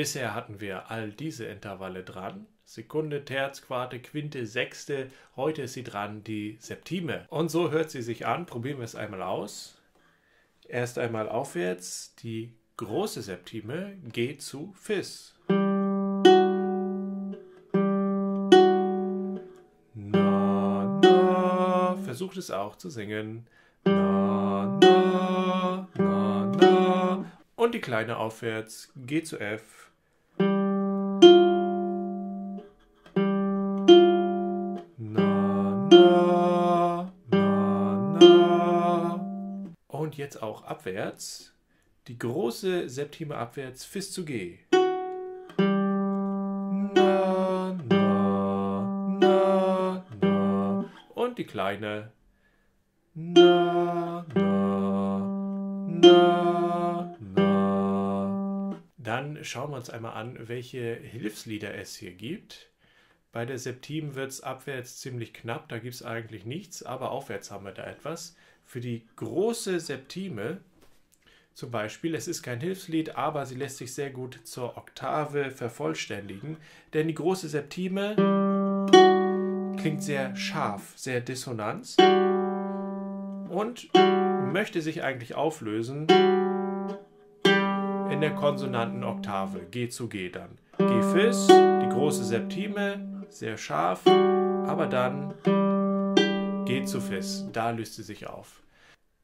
Bisher hatten wir all diese Intervalle dran. Sekunde, Terz, Quarte, Quinte, Sechste. Heute ist sie dran, die Septime. Und so hört sie sich an. Probieren wir es einmal aus. Erst einmal aufwärts. Die große Septime G zu Fis. Na, na. Versucht es auch zu singen. Na, na, na, na. Und die kleine aufwärts G zu F. jetzt auch abwärts. Die große Septime abwärts Fis zu G. Na, na, na, na. Und die kleine. Na, na, na, na. Dann schauen wir uns einmal an, welche Hilfslieder es hier gibt. Bei der Septim wird es abwärts ziemlich knapp, da gibt es eigentlich nichts, aber aufwärts haben wir da etwas. Für die große Septime zum Beispiel, es ist kein Hilfslied, aber sie lässt sich sehr gut zur Oktave vervollständigen, denn die große Septime klingt sehr scharf, sehr dissonant und möchte sich eigentlich auflösen in der konsonanten Oktave, G zu G dann. G Fis, die große Septime, sehr scharf, aber dann G zu Fis, da löst sie sich auf.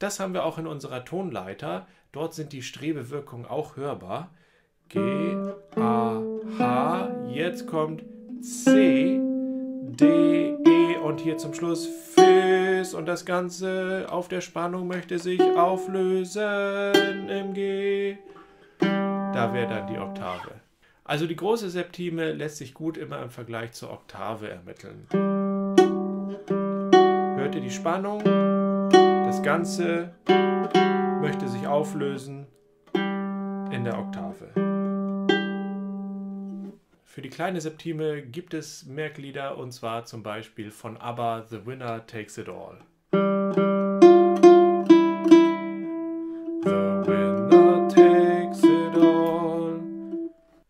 Das haben wir auch in unserer Tonleiter. Dort sind die Strebewirkungen auch hörbar. G, A, H, jetzt kommt C, D, E und hier zum Schluss Fis und das Ganze auf der Spannung möchte sich auflösen im G. Da wäre dann die Oktave. Also die große Septime lässt sich gut immer im Vergleich zur Oktave ermitteln. Ihr die Spannung? Das Ganze möchte sich auflösen in der Oktave. Für die kleine Septime gibt es Merklieder und zwar zum Beispiel von ABBA The Winner Takes It All. The winner takes it all.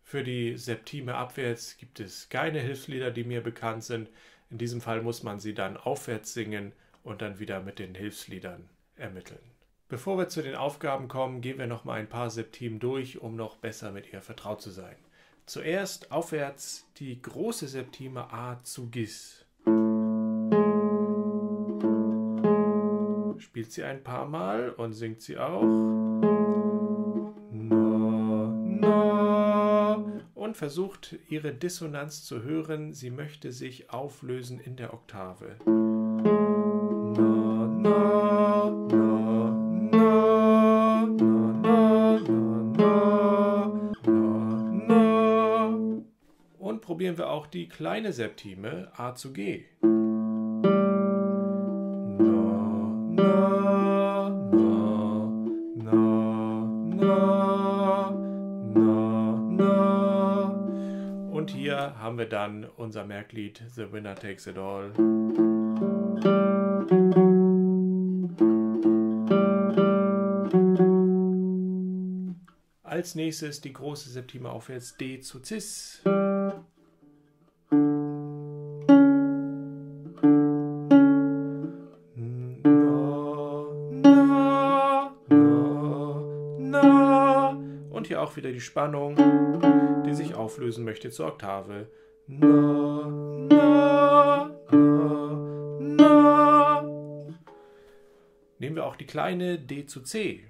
Für die Septime abwärts gibt es keine Hilfslieder, die mir bekannt sind. In diesem Fall muss man sie dann aufwärts singen und dann wieder mit den Hilfsliedern ermitteln. Bevor wir zu den Aufgaben kommen, gehen wir noch mal ein paar Septimen durch, um noch besser mit ihr vertraut zu sein. Zuerst aufwärts die große Septime A zu Gis. Spielt sie ein paar Mal und singt sie auch. Und versucht ihre Dissonanz zu hören. Sie möchte sich auflösen in der Oktave. Na, na, na. Und probieren wir auch die kleine Septime A zu G. Und hier haben wir dann unser Merklied The Winner Takes It All. Als nächstes die große Septime aufwärts D zu Cis. Auch wieder die Spannung, die sich auflösen möchte zur Oktave. Na, na, na, na. Nehmen wir auch die kleine D zu C.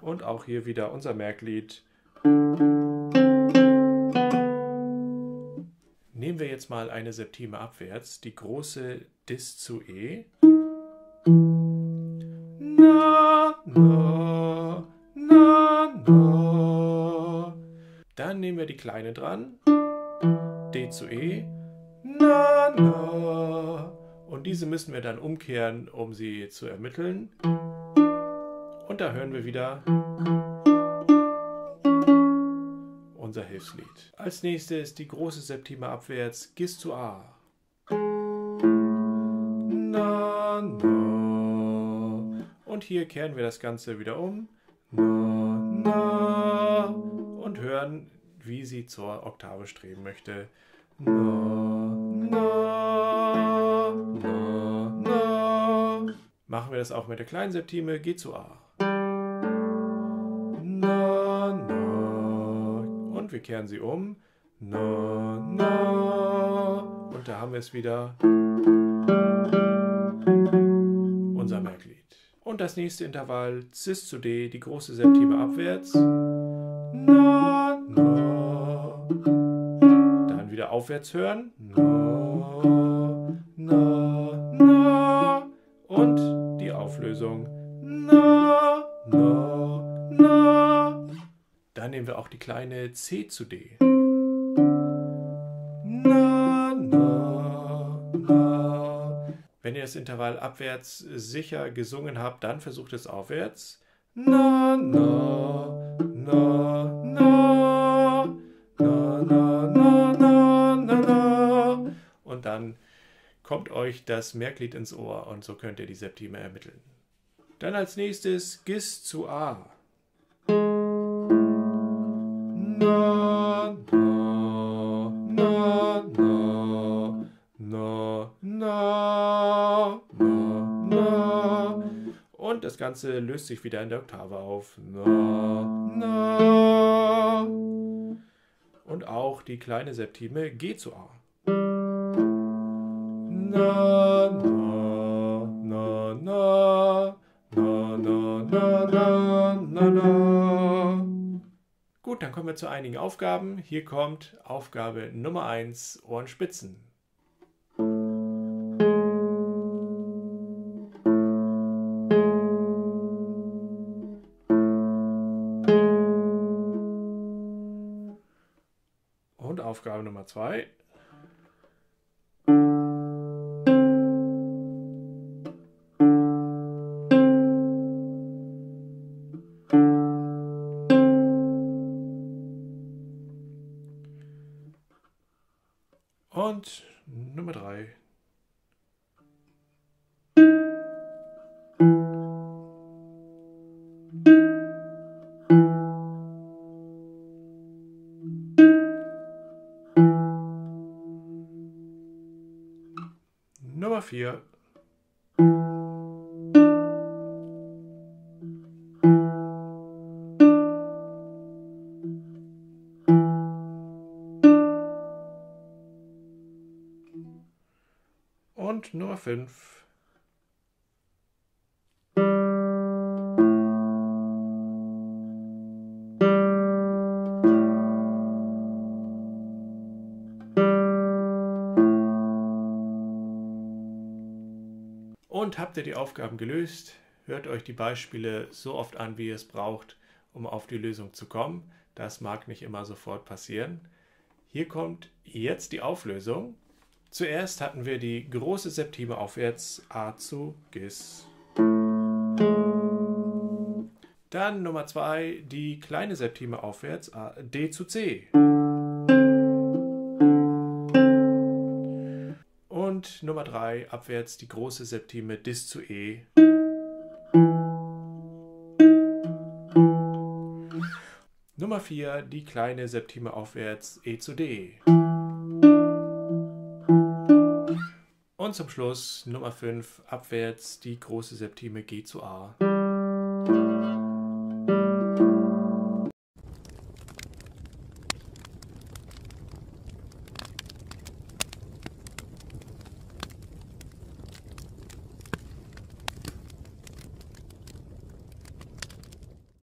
Und auch hier wieder unser Merklied. Nehmen wir jetzt mal eine Septime abwärts, die große Dis zu E. Na, na, na, na. Dann nehmen wir die kleine dran, D zu E. Na, na. Und diese müssen wir dann umkehren, um sie zu ermitteln. Und da hören wir wieder unser Hilfslied. Als nächstes die große Septime abwärts, Gis zu A. Und hier kehren wir das Ganze wieder um. Na, na, und hören, wie sie zur Oktave streben möchte. Na, na, na, na. Machen wir das auch mit der kleinen Septime. G zu A. Na, na. Und wir kehren sie um. Na, na. Und da haben wir es wieder. Unser Merklied. Und das nächste Intervall Cis zu D, die große Septime abwärts. Na, na. Dann wieder aufwärts hören. Na, na, na. Und die Auflösung. Na, na, na. Dann nehmen wir auch die kleine C zu D. das Intervall abwärts sicher gesungen habt, dann versucht es aufwärts. Na, na, na, na, na, na, na, na, na, na. Und dann kommt euch das Merklied ins Ohr und so könnt ihr die Septime ermitteln. Dann als nächstes Gis zu A. Na, na, na, na, na, Und das Ganze löst sich wieder in der Oktave auf. Na, na. Und auch die kleine Septime G zu A. Na, na, na, na. Na, na, na, na, na, na. Gut, dann kommen wir zu einigen Aufgaben. Hier kommt Aufgabe Nummer 1, Ohrenspitzen. Aufgabe Nummer 2. Und Nummer 3. 4. Und Nummer 5. Und habt ihr die Aufgaben gelöst? Hört euch die Beispiele so oft an, wie ihr es braucht, um auf die Lösung zu kommen. Das mag nicht immer sofort passieren. Hier kommt jetzt die Auflösung. Zuerst hatten wir die große Septime aufwärts A zu Gis. Dann Nummer 2 die kleine Septime aufwärts A, D zu C. Und Nummer 3 abwärts die große Septime Dis zu E. Nummer 4 die kleine Septime aufwärts E zu D. Und zum Schluss Nummer 5 abwärts die große Septime G zu A.